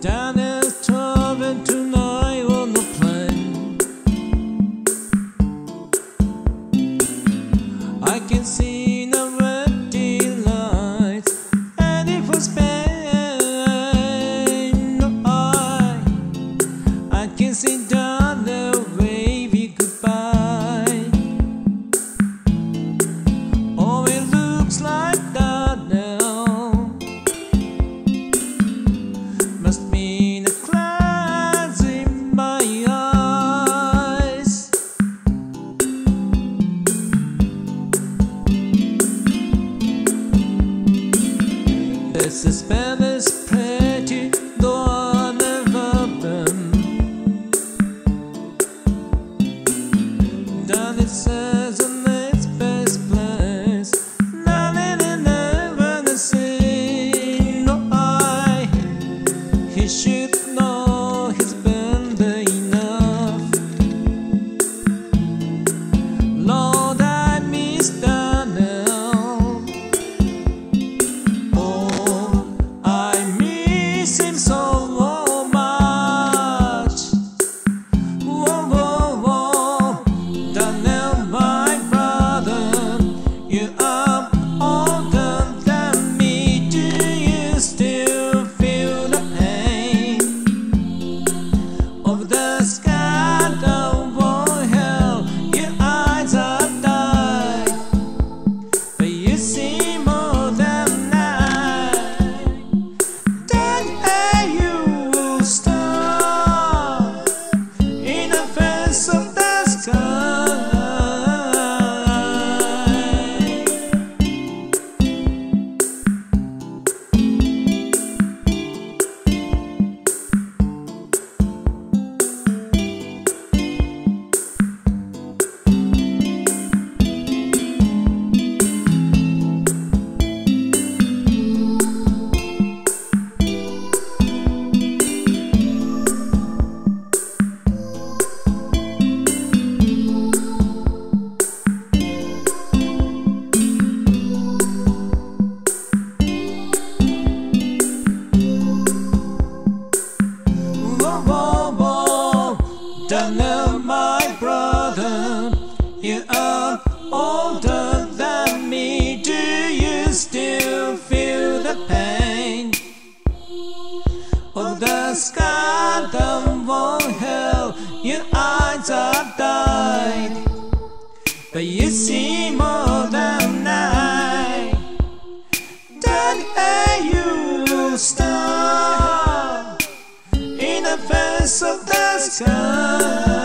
down as and tonight on the plane. I can see. suspend Don't my brother, you are older than me. Do you still feel the pain of the scar that won't help? Your eyes are died, but you see more. the face of the sky.